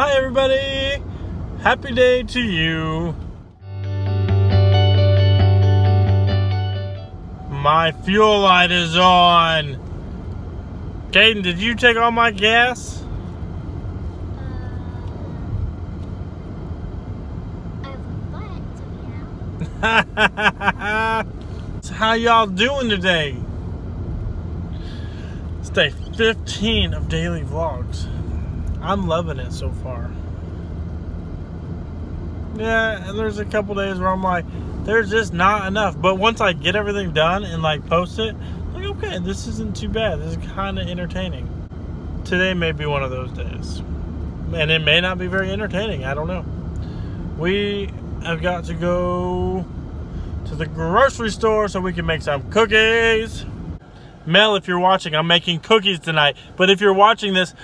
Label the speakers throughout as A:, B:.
A: Hi, everybody. Happy day to you. My fuel light is on. Caden, did you take all my gas? so how y'all doing today? It's day 15 of daily vlogs. I'm loving it so far. Yeah, and there's a couple days where I'm like, there's just not enough. But once I get everything done and like post it, like, okay, this isn't too bad. This is kind of entertaining. Today may be one of those days. And it may not be very entertaining. I don't know. We have got to go to the grocery store so we can make some cookies. Mel, if you're watching, I'm making cookies tonight. But if you're watching this,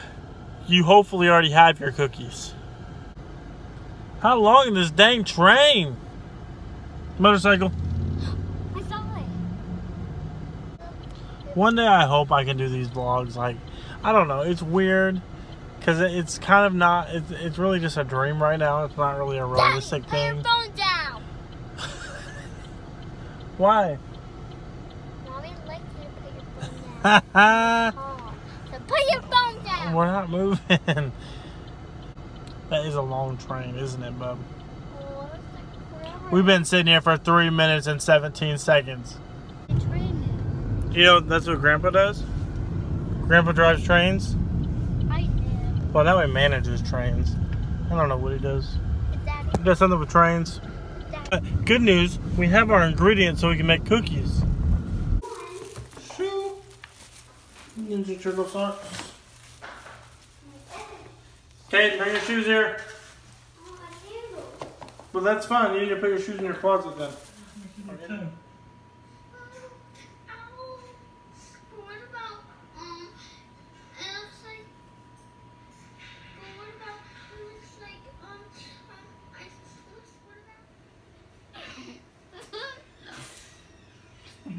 A: you hopefully already have your cookies. How long is this dang train? Motorcycle.
B: I saw it.
A: One day I hope I can do these vlogs. Like, I don't know. It's weird because it's kind of not. It's, it's really just a dream right now. It's not really a realistic
B: Put your
A: thing.
B: phone down.
A: Why?
B: Mommy likes you to put your phone down. Oh, so put your phone down.
A: We're not moving. that is a long train, isn't it, bub?
B: It's like forever.
A: We've been sitting here for three minutes and 17 seconds.
B: Train
A: You know, that's what Grandpa does? Grandpa drives trains?
B: I do.
A: Well, that way manages trains. I don't know what he does.
B: Daddy,
A: He does something with trains. Uh, good news, we have our ingredients so we can make cookies. Shoo. Ninja Turtle socks. Kate, bring your shoes here. Well, that's fine. You need to put your shoes in your closet then. Okay.
B: What about, um, it looks like, but what about, it looks like, um, um, I, what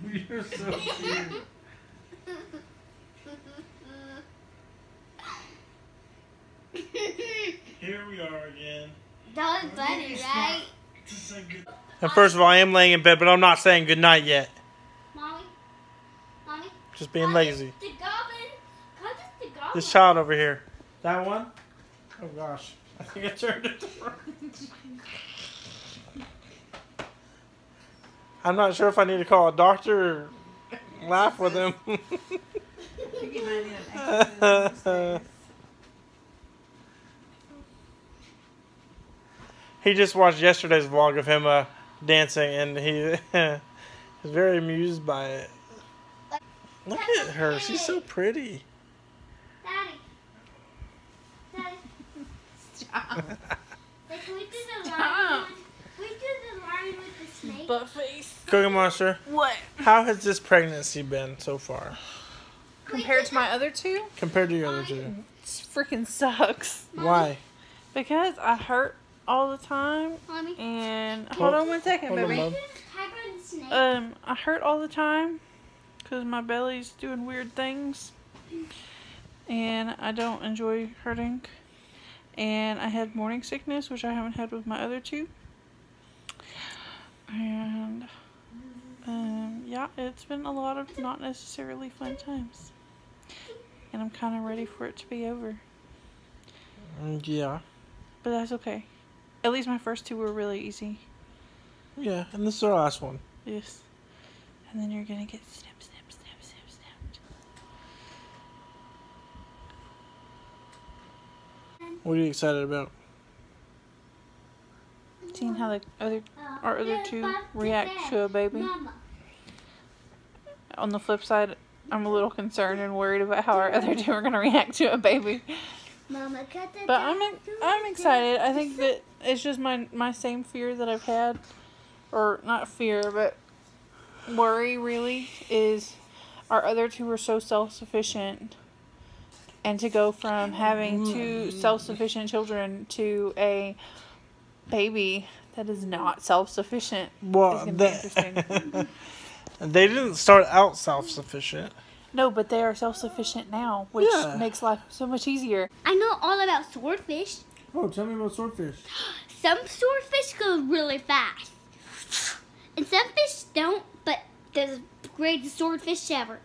B: about?
A: You're so cute. Here we are again.
B: That was funny, right?
A: And first of all, I am laying in bed, but I'm not saying goodnight yet.
B: Mommy? Mommy?
A: Just being
B: Mommy,
A: lazy.
B: The goblin. The goblin?
A: This child over here. That one? Oh gosh. I think I turned it around. I'm not sure if I need to call a doctor or laugh with him. he just watched yesterday's vlog of him uh, dancing and he was very amused by it. Look at her. She's so pretty.
B: Daddy. Daddy. Like, we do the line?
C: Stop.
B: We do the line with the snake?
C: Butt face.
A: Cookie Monster,
C: What?
A: how has this pregnancy been so far
C: Compared to my other two,
A: compared to your other two?
C: it freaking sucks.
A: Why?
C: Because I hurt all the time.
B: Mommy.
C: And hold on one second,
A: Hold on,
C: baby.
A: Mom.
B: Tiger and snake.
C: Um, I hurt all the time because my belly's doing weird things, and I don't enjoy hurting. And I had morning sickness, which I haven't had with my other two. And um, yeah, it's been a lot of not necessarily fun times, and I'm kind of ready for it to be over.
A: Mm, Yeah.
C: But that's okay. At least my first two were really easy.
A: Yeah, and this is our last one.
C: Yes. And then you're gonna get snip, snip, snip, snip, snipped.
A: What are you excited about?
C: Seeing how the other
B: Uh,
C: our other two react to a baby. On the flip side, I'm a little concerned and worried about how our other two are gonna react to a baby.
B: Mama, cut the
C: But I'm I'm excited. I think that it's just my my same fear that I've had, or not fear, but worry really is our other two are so self sufficient, and to go from having two mm. self sufficient children to a baby that is not self sufficient
A: Well,
C: is gonna be interesting.
A: they didn't start out self-sufficient.
C: No, but they are self sufficient now, which
A: Yeah.
C: makes life so much easier.
B: I know all about swordfish.
A: Oh, tell me about swordfish.
B: Some swordfish go really fast. And some fish don't, but the greatest swordfish ever.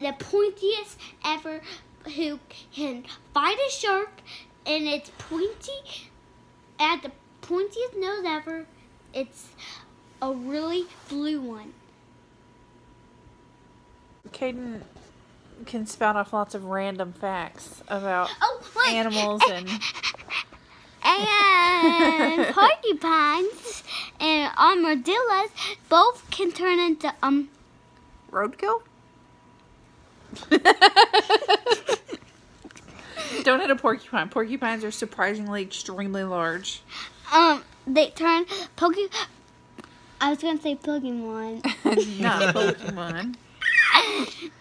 B: The pointiest ever who can fight a shark and it's pointy at the pointiest nose ever. It's a really blue one.
C: Caden can spout off lots of random facts about
B: Oh,
C: animals and
B: and porcupines and armadillos both can turn into um
C: roadkill. Don't hit a porcupine. Porcupines are surprisingly extremely large.
B: um they turn poke I was gonna say Pokemon.
C: Not Pokemon.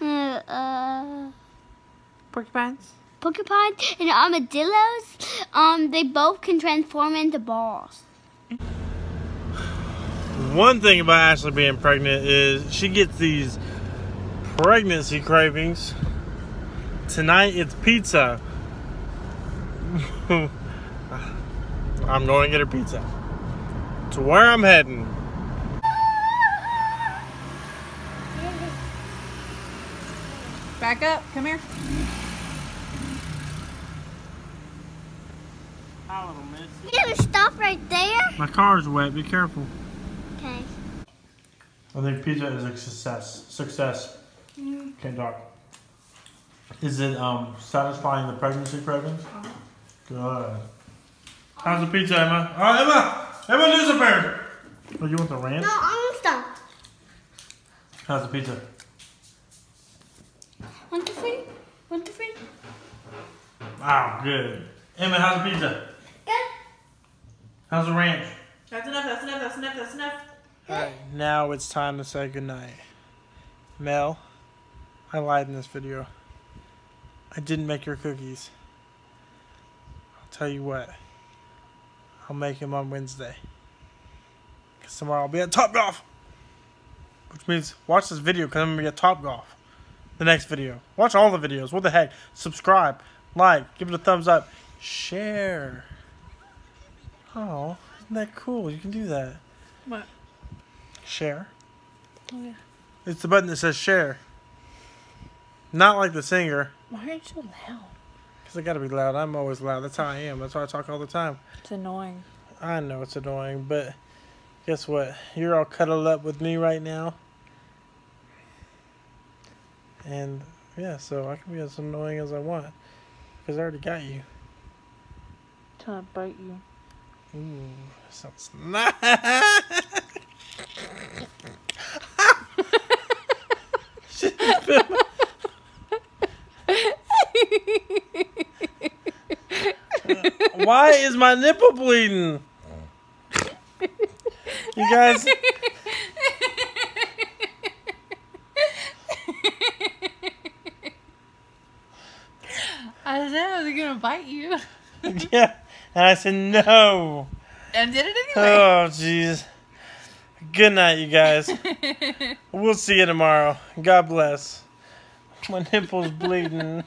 B: uh, uh
C: Porcupines?
B: Porcupines and armadillos, um, they both can transform into balls.
A: One thing about Ashley being pregnant is she gets these pregnancy cravings. Tonight it's pizza. I'm going to get her pizza. To where I'm heading.
C: Back up. Come here.
B: You gotta stop right there.
A: My car's wet. Be careful.
B: Okay.
A: I think pizza is a success. Success. Can't talk. Is it um satisfying the pregnancy cravings? Good. How's the pizza, Emma? Oh, Emma! Emma disappeared! Oh, you want the ranch?
B: No, I'm stop.
A: How's the pizza?
B: One, two, three. One, two, three.
A: Wow, good. Emma, how's the pizza?
B: Good.
A: How's the ranch?
C: That's enough. That's enough. That's enough. That's enough.
A: Alright, now it's time to say goodnight. Mel, I lied in this video. I didn't make your cookies. I'll tell you what. I'll make them on Wednesday. Because tomorrow I'll be at Top Golf. Which means watch this video because I'm going to be at Top Golf. The next video. Watch all the videos. What the heck? Subscribe, like, give it a thumbs up, share. Oh, isn't that cool? You can do that.
C: What?
A: Share.
C: Oh, yeah.
A: It's the button that says share. Not like the singer.
C: Why are you so loud?
A: Because I gotta be loud. I'm always loud. That's how I am. That's why I talk all the time.
C: It's annoying.
A: I know it's annoying, but guess what? You're all cuddled up with me right now. And yeah, so I can be as annoying as I want. Because I already got you.
C: Trying to bite you.
A: Ooh, sounds nice. Why is my nipple bleeding? You guys,
C: I said I was gonna bite you.
A: yeah. And I said no.
C: And did it anyway.
A: Oh, jeez. Good night, you guys. We'll see you tomorrow. God bless. My nipple's bleeding.